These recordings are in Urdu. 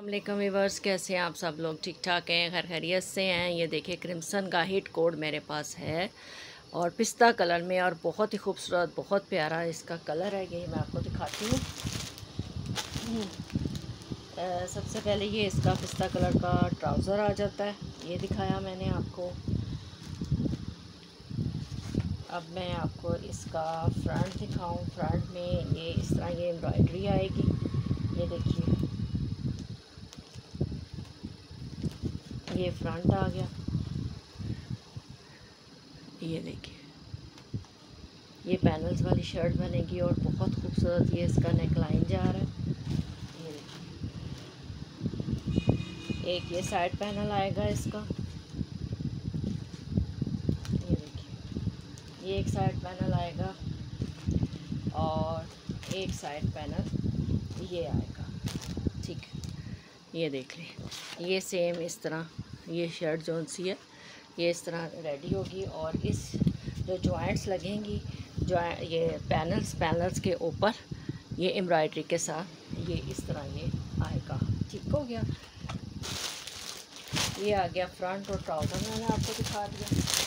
السلام علیکم ویورس کیسے ہیں آپ سب لوگ؟ ٹھیک ٹھاک ہیں، خیر خیریت سے ہیں۔ یہ دیکھیں، کرمسن کا ہٹ کوڈ میرے پاس ہے اور پستہ کلر میں اور بہت ہی خوبصورت، بہت پیارا اس کا کلر ہے۔ یہ میں آپ کو دکھاتی ہوں۔ سب سے پہلے یہ اس کا پستہ کلر کا ٹراؤزر آ جاتا ہے۔ یہ دکھایا میں نے آپ کو۔ اب میں آپ کو اس کا فرنٹ دکھاؤں۔ فرنٹ میں یہ اس طرح یہ امبرائڈری آئے گی۔ یہ دیکھیے۔ یہ فرنٹ آ گیا۔ یہ دیکھیے۔ یہ پینلز والی شرٹ بنے گی اور بہت خوبصورت یہ اس کا نیک لائن جا رہا ہے۔ یہ دیکھیے۔ ایک یہ سائڈ پینل آئے گا اس کا۔ یہ دیکھیے۔ یہ ایک سائڈ پینل آئے گا اور ایک سائڈ پینل یہ آئے گا۔ ٹھیک۔ ہے یہ دیکھ لیں۔ یہ سیم اس طرح۔ یہ شرٹ جون سی ہے۔ یہ اس طرح ریڈی ہوگی اور اس جو جوائنٹس لگیں گی جو یہ پینلز پینلز کے اوپر یہ امبرائڈری کے ساتھ یہ اس طرح یہ آئے گا۔ ٹھیک ہو گیا۔ یہ آ گیا فرنٹ اور ٹراؤزر میں نے آپ کو دکھا دیا۔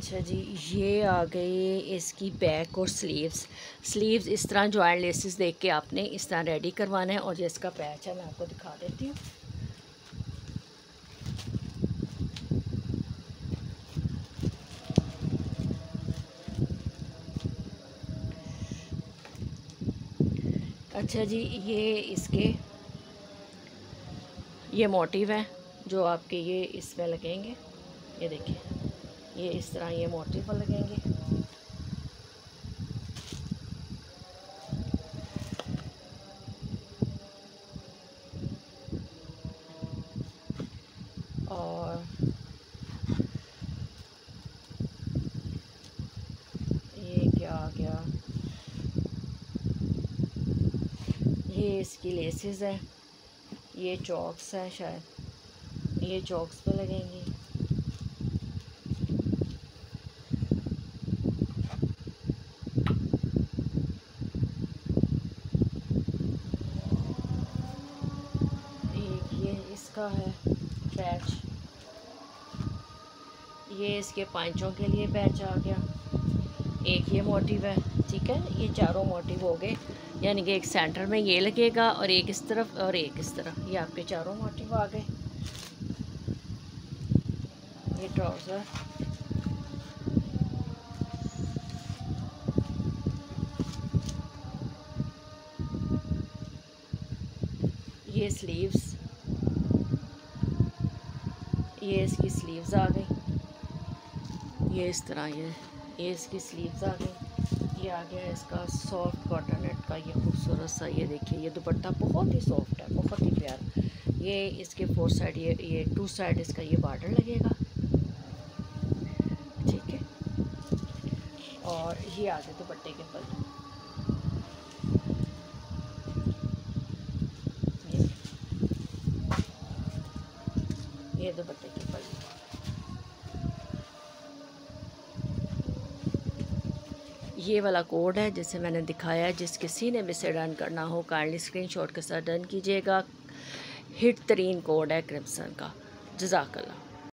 اچھا جی یہ آ گئی اس کی بیک اور سلیوز سلیوز اس طرح جوائنٹ لیسز دیکھ کے آپ نے اس طرح ریڈی کروانا ہے اور جو اس کا پیچ ہے، میں آپ کو دکھا دیتی ہوں۔ اچھا جی یہ اس کے، یہ موٹیو ہیں جو آپ کے یہ اس میں لگیں گے۔ یہ دیکھیں یہ اس طرح یہ موٹیو لگیں گے۔ اور یہ کیا آ گیا؟ یہ اس کی لیسز ہیں۔ یہ چوکس ہیں شاید۔ یہ چوکس پہ لگیں گی کا ہے۔ پیچ یہ اس کے پانچوں کے لیے پیچ آ گیا۔ ایک یہ موٹیو ہے، ٹھیک ہے؟ یہ چاروں موٹیو ہو گئے۔ یعنی کہ ایک سینٹر میں یہ لگے گا اور ایک اس طرف اور ایک اس طرف۔ یہ آپ کے چاروں موٹیو آ گئے۔ یہ ٹراؤزر یہ سلیوز یہ اس کی سلیوز آ گئی۔ یہ اس طرح یہ۔ یہ اس کی سلیوز آ گئی۔ یہ آ گیا اس کا سافٹ کاٹن نیٹ کا۔ یہ خوبصورت سا یہ دیکھیے یہ دوپٹہ بہت ہی سافٹ ہے بہت ہی پیارا۔ یہ اس کے فور سائڈ یہ یہ ٹو سائڈ اس کا یہ بارڈر لگے گا۔ ٹھیک ہے۔ اور یہ آگے دوپٹے کے پل یہ دوپٹے کی پلی یہ والا کوڈ ہے جسے میں نے دکھایا ہے۔ جس کسی نے بھی سے ڈن کرنا ہو کائنڈلی اسکرین شاٹ کے ساتھ ڈن کیجیے گا۔ ہٹ ترین کوڈ ہے کرمسن کا۔ جزاک اللہ۔